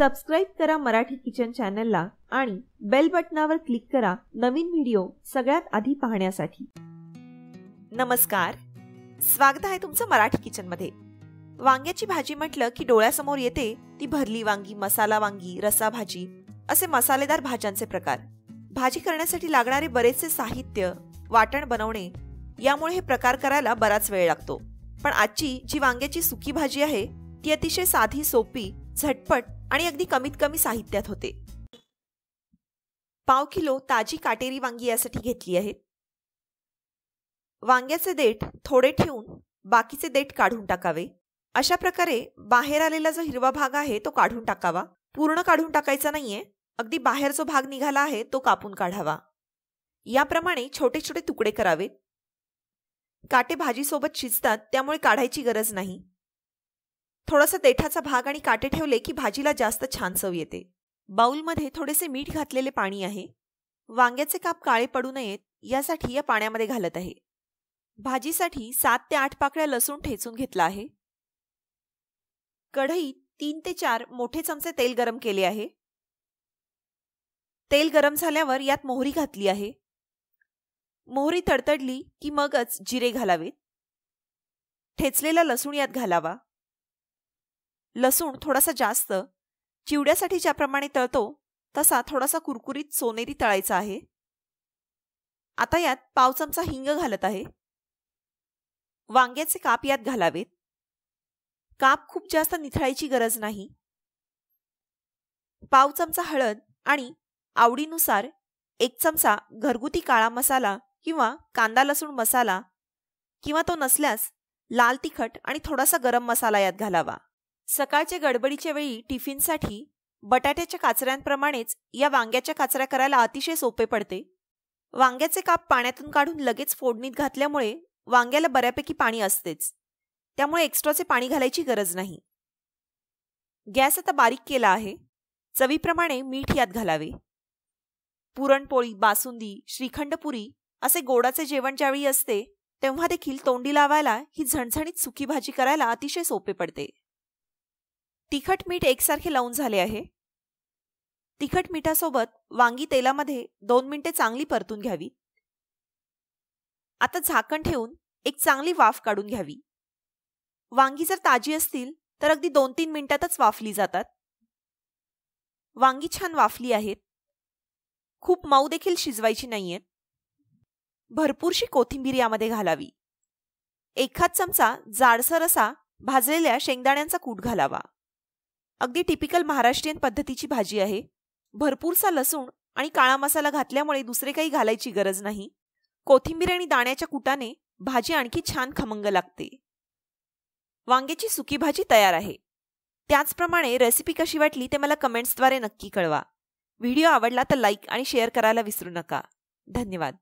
Subscribe करा Marathi kitchen चॅनलला आणि बेल बटनावर क्लिक करा नवीन व्हिडिओ सगळ्यात आधी पाहण्यासाठी. नमस्कार. स्वागत आहे तुमचं मराठी किचनमध्ये. वांग्याची भाजी म्हटलं की डोळ्यासमोर येते ती भरली वांगी मसाला वांगी रसा भाजी असे मसालेदार भाज्यांचे प्रकार. भाजी करण्यासाठी लागणारे बरेचसे साहित्य वाटण बनवणे यामुळे हे प्रकार करायला बराच वेळ लागतो. पण आजची जी वांग्याची सुकी भाजी आहे ती अतिशय साधी सोपी झटपट आणि अगदी कमीत कमी साहित्यात होते. पाव किलो ताजी काटेरी वांगी यासाठी घेतली आहेत वांग्याचे देठ थोडे ठेवून बाकीचे देठ काढून टाकावे. अशा प्रकारे बाहेर आलेला जो हिरवा भाग आहे तो काढून टाकावा. पूर्ण काढून टाकायचा नाहीये. अगदी बाहेर जो भाग निघाला आहे तो कापून काढावा. याप्रमाणे छोटे छोटे तुकडे करावेत काटे भाजीसोबत शिजतात त्यामुळे काढायची गरज नाही. थोडासा देठाचा भाग आणि काटे ठेवले की भाजीला जास्त छान चव येते. बाऊलमध्ये थोडेसे मीठ घातलेले पाणी आहे. वांग्याचे काप काळे पडू नयेत यासाठी या पाण्यामध्ये घालत आहे. भाजीसाठी सात ते आठ पाकळ्या लसूण ठेचून घेतला आहे. कढईत तीन ते चार मोठे चमचे तेल गरम केले आहे. तेल गरम झाल्यावर यात मोहरी घातली आहे. मोहरी तडतडली की मगच जिरे घालावेत. ठेचलेला लसूण यात घालावा. लसूण थोडासा जास्त चिवड्यासाठी ज्याप्रमाणे तळतो तसा थोडासा कुरकुरीत सोनेरी तळायचा आहे. आता यात पाव चमचा हिंग घालत आहे. वांग्याचे काप यात घालावेत. काप खूप जास्त निथळायची गरज नाही. पाव चमचा हळद आणि आवडीनुसार एक चमचा घरगुती काळा मसाला किंवा कांदा लसूण मसाला किंवा तो नसल्यास लाल तिखट आणि थोडासा गरम मसाला यात घालावा. सकाळच्या गडबडीच्या वेळी टिफिनसाठी बटाट्याच्या काचऱ्यांप्रमाणेच या वांग्याच्या काचऱ्या करायला अतिशय सोपे पडते. वांग्याचे काप पाण्यातून काढून लगेच फोडणीत घातल्यामुळे वांग्याला बऱ्यापैकी पाणी असतेच. त्यामुळे एक्स्ट्राचे पाणी घालायची गरज नाही. गॅस आता बारीक केला आहे. चवीप्रमाणे मीठ यात घालावे. पुरणपोळी बासुंदी श्रीखंडपुरी असे गोडाचे जेवण ज्यावेळी असते तेव्हा देखील तोंडी लावायला ही झणझणीत सुकी भाजी करायला अतिशय सोपे पडते. तिखट मीठ एकसारखे लावून झाले आहे. तिखट मिठासोबत वांगी तेलामध्ये दोन मिनिटे चांगली परतून घ्यावी. आता झाकण ठेवून एक चांगली वाफ काढून घ्यावी. वांगी जर ताजी असतील तर अगदी दोन तीन मिनिटातच वाफली जातात. वांगी छान वाफली आहेत. खूप मऊ देखील शिजवायची नाहीयेत भरपूरशी कोथिंबीर यामध्ये घालावी. एखाद चमचा जाडसर असा भाजलेल्या शेंगदाण्यांचा कूट घालावा. अगदी टिपिकल महाराष्ट्रीयन पद्धतीची भाजी आहे. भरपूरसा लसूण आणि काळा मसाला घातल्यामुळे दुसरे काही घालायची गरज नाही. कोथिंबीर आणि दाण्याच्या कुटाने भाजी आणखी छान खमंग लागते. वांग्याची सुकी भाजी तयार आहे. त्याचप्रमाणे रेसिपी कशी वाटली ते मला कमेंट्सद्वारे नक्की कळवा. व्हिडिओ आवडला तर लाईक आणि शेअर करायला विसरू नका. धन्यवाद.